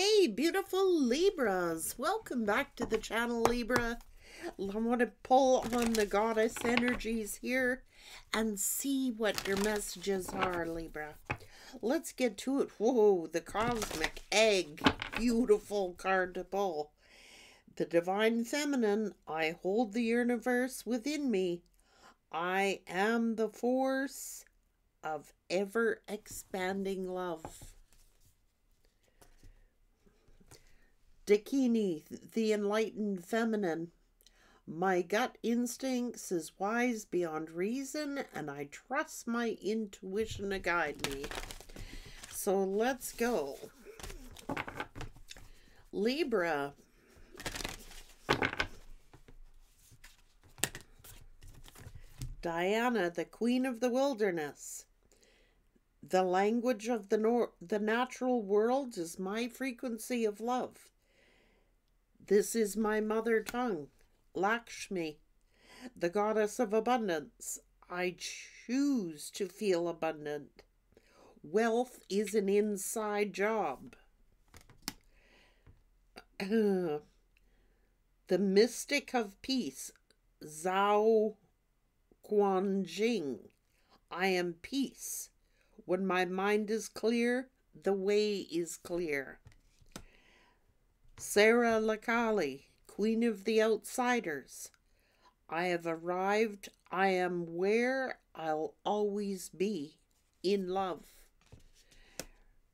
Hey, beautiful Libras. Welcome back to the channel, Libra. I want to pull on the goddess energies here and see what your messages are, Libra. Let's get to it. Whoa, the cosmic egg. Beautiful card to pull. The divine feminine. I hold the universe within me. I am the force of ever expanding love. Dakini, the enlightened feminine. My gut instincts is wise beyond reason, and I trust my intuition to guide me. So let's go. Libra. Diana, the queen of the wilderness. The language of the nor- the natural world is my frequency of love. This is my mother tongue, Lakshmi, the goddess of abundance. I choose to feel abundant. Wealth is an inside job. the mystic of peace, Zhao Guanjing. I am peace. When my mind is clear, the way is clear. Sara la Kali, Queen of the Outsiders. I have arrived. I am where I'll always be in love.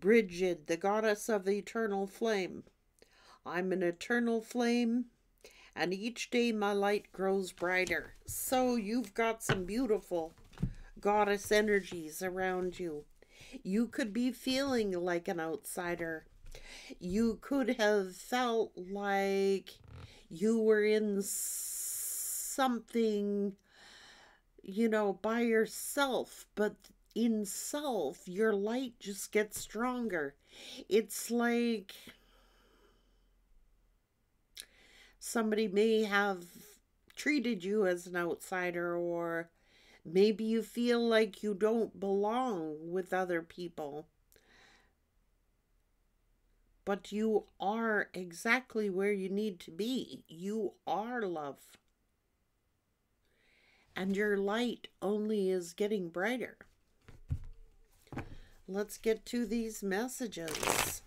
Bridget, the goddess of the eternal flame. I'm an eternal flame, and each day my light grows brighter. So you've got some beautiful goddess energies around you. You could be feeling like an outsider you could have felt like you were in something, you know, by yourself, but in self, your light just gets stronger. It's like somebody may have treated you as an outsider, or maybe you feel like you don't belong with other people but you are exactly where you need to be. You are love. And your light only is getting brighter. Let's get to these messages.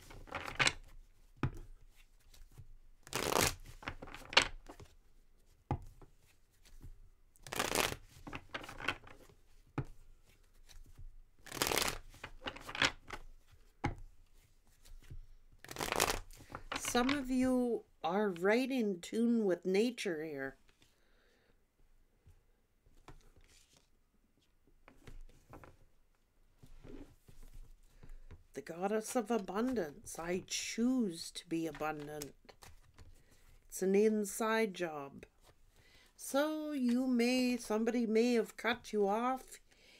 Some of you are right in tune with nature here. The goddess of abundance. I choose to be abundant. It's an inside job. So you may, somebody may have cut you off.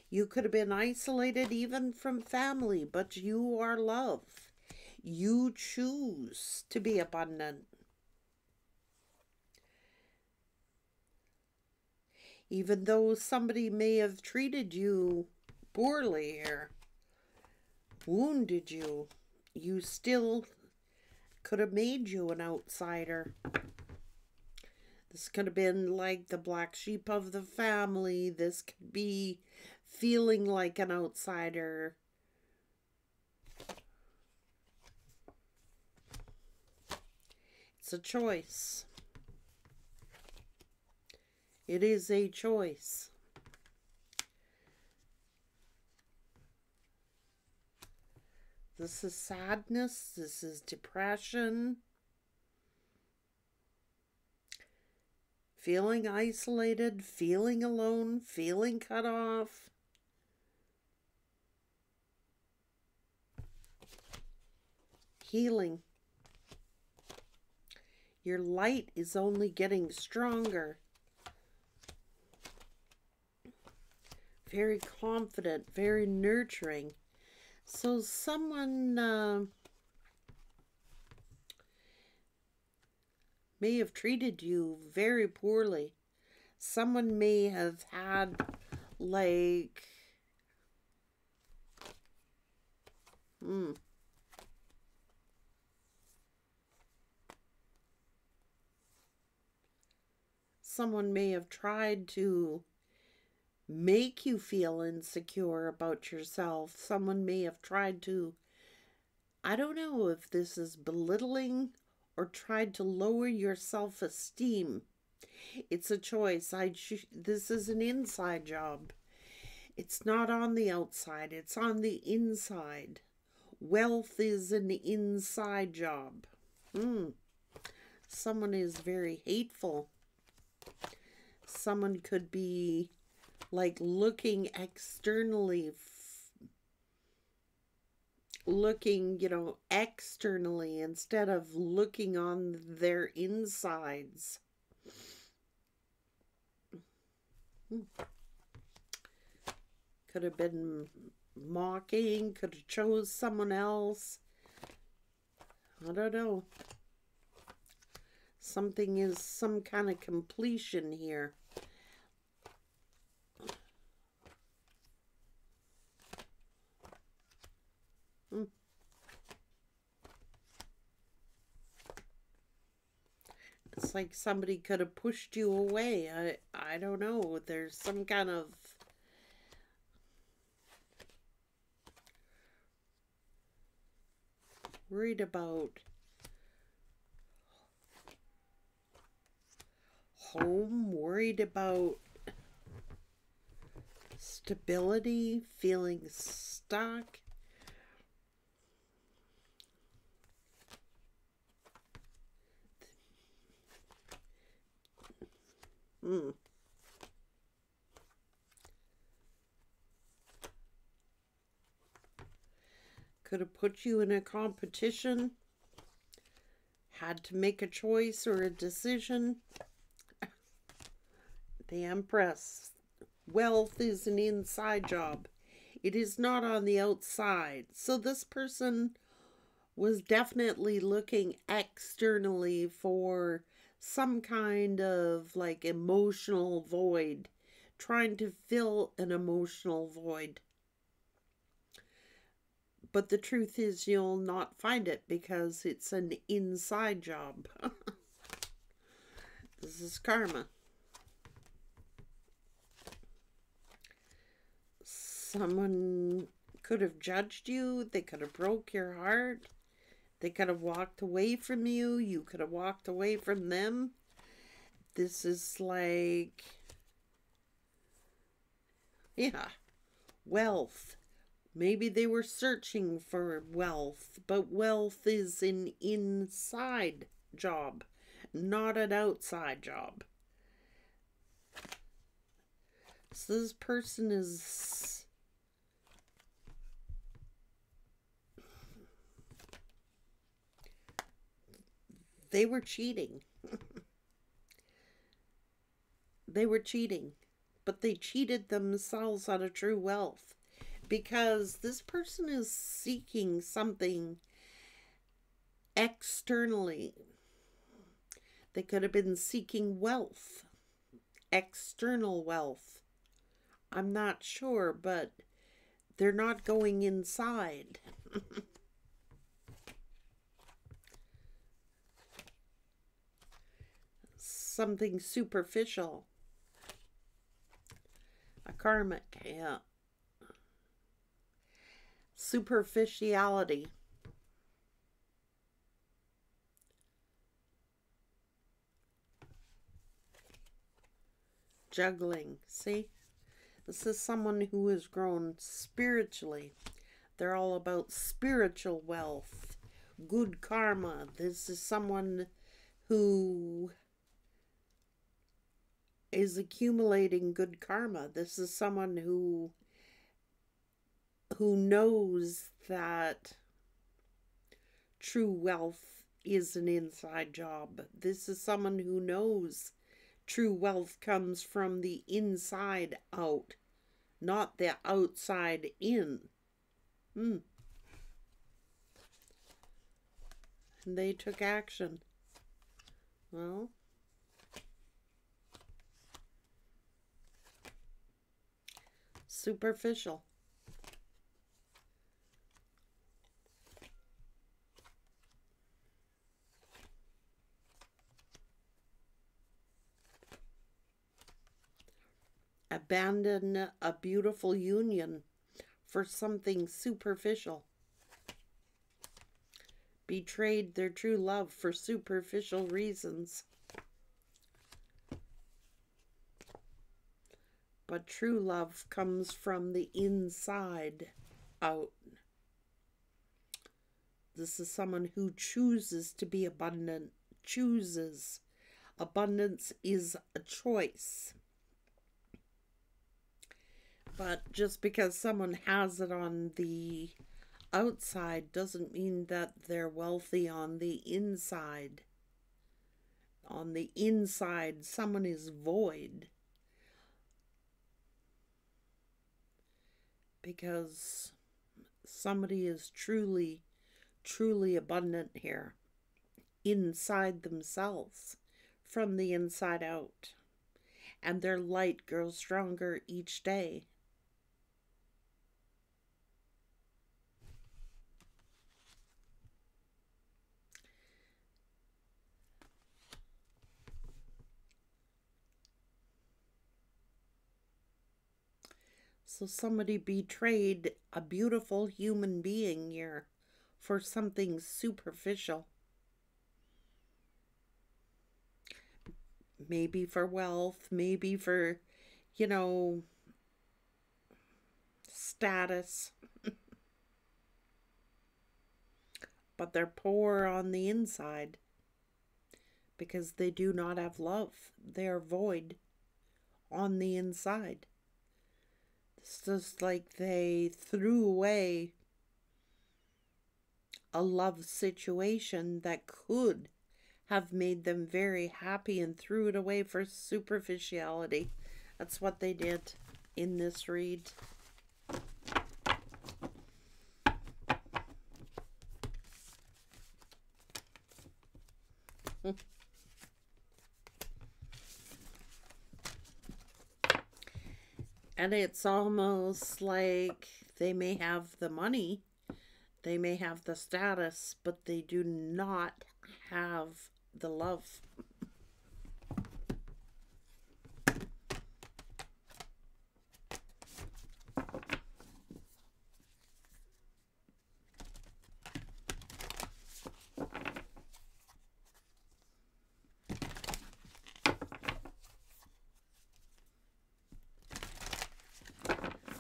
You could have been isolated even from family, but you are loved. You choose to be abundant. Even though somebody may have treated you poorly or wounded you, you still could have made you an outsider. This could have been like the black sheep of the family. This could be feeling like an outsider It's a choice. It is a choice. This is sadness. This is depression. Feeling isolated, feeling alone, feeling cut off. Healing. Your light is only getting stronger. Very confident, very nurturing. So someone uh, may have treated you very poorly. Someone may have had like hmm someone may have tried to make you feel insecure about yourself. Someone may have tried to, I don't know if this is belittling or tried to lower your self esteem. It's a choice. I this is an inside job. It's not on the outside, it's on the inside. Wealth is an inside job. Hmm. Someone is very hateful. Someone could be like looking externally looking, you know, externally instead of looking on their insides. Hmm. Could have been mocking, could have chose someone else. I don't know. Something is some kind of completion here. Hmm. It's like somebody could have pushed you away. I I don't know. There's some kind of worried about home, worried about stability, feeling stuck. Hmm. Could have put you in a competition. Had to make a choice or a decision. The Empress. Wealth is an inside job. It is not on the outside. So this person was definitely looking externally for some kind of like emotional void, trying to fill an emotional void. But the truth is, you'll not find it because it's an inside job. this is karma. Someone could have judged you. They could have broke your heart. They could have walked away from you. You could have walked away from them. This is like, yeah, wealth. Maybe they were searching for wealth, but wealth is an inside job, not an outside job. So this person is they were cheating. they were cheating, but they cheated themselves out of true wealth because this person is seeking something externally. They could have been seeking wealth, external wealth. I'm not sure, but they're not going inside. Something superficial. A karmic, yeah superficiality. Juggling. See? This is someone who has grown spiritually. They're all about spiritual wealth, good karma. This is someone who is accumulating good karma. This is someone who who knows that true wealth is an inside job. This is someone who knows true wealth comes from the inside out, not the outside in. Hmm. And they took action. Well, superficial. abandon a beautiful union for something superficial, betrayed their true love for superficial reasons. But true love comes from the inside out. This is someone who chooses to be abundant, chooses. Abundance is a choice. But just because someone has it on the outside doesn't mean that they're wealthy on the inside. On the inside, someone is void. Because somebody is truly, truly abundant here inside themselves from the inside out. And their light grows stronger each day. So somebody betrayed a beautiful human being here for something superficial. Maybe for wealth, maybe for, you know, status. but they're poor on the inside because they do not have love. They are void on the inside. It's just like they threw away a love situation that could have made them very happy and threw it away for superficiality. That's what they did in this read. And it's almost like they may have the money, they may have the status, but they do not have the love.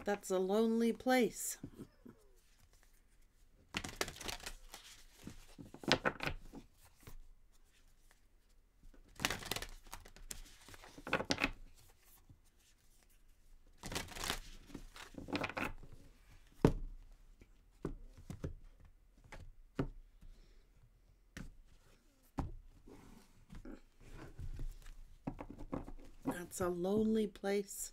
That's a lonely place. That's a lonely place.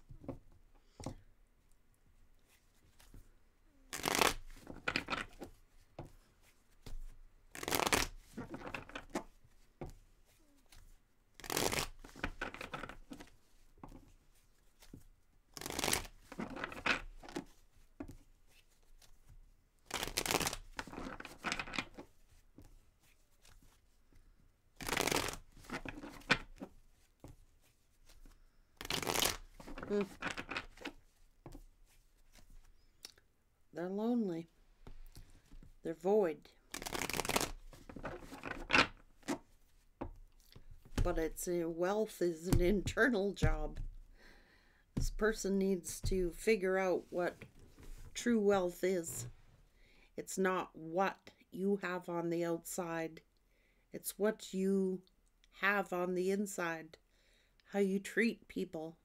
Mm. They're lonely. They're void. But it's wealth is an internal job. This person needs to figure out what true wealth is. It's not what you have on the outside. It's what you have on the inside. How you treat people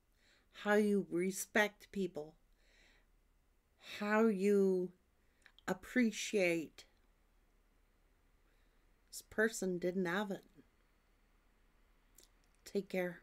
how you respect people, how you appreciate. This person didn't have it. Take care.